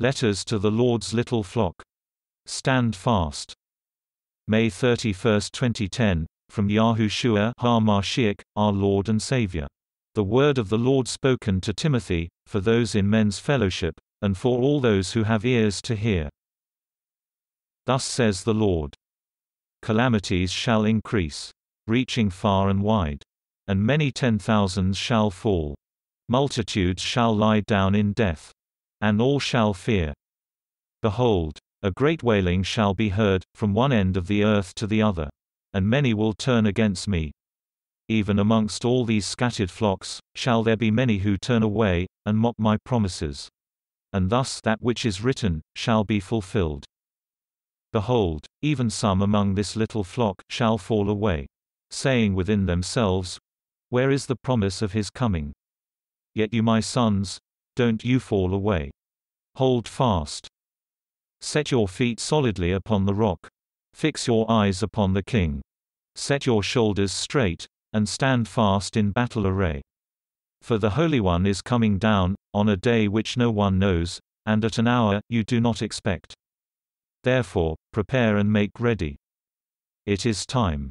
Letters to the Lord's little flock. Stand fast. May 31, 2010, from Yahushua HaMashiach, our Lord and Savior. The word of the Lord spoken to Timothy, for those in men's fellowship, and for all those who have ears to hear. Thus says the Lord. Calamities shall increase, reaching far and wide. And many ten thousands shall fall. Multitudes shall lie down in death. And all shall fear. Behold, a great wailing shall be heard, from one end of the earth to the other. And many will turn against me. Even amongst all these scattered flocks, shall there be many who turn away, and mock my promises. And thus that which is written, shall be fulfilled. Behold, even some among this little flock shall fall away. Saying within themselves, Where is the promise of his coming? Yet you my sons, don't you fall away. Hold fast. Set your feet solidly upon the rock. Fix your eyes upon the King. Set your shoulders straight, and stand fast in battle array. For the Holy One is coming down, on a day which no one knows, and at an hour you do not expect. Therefore, prepare and make ready. It is time.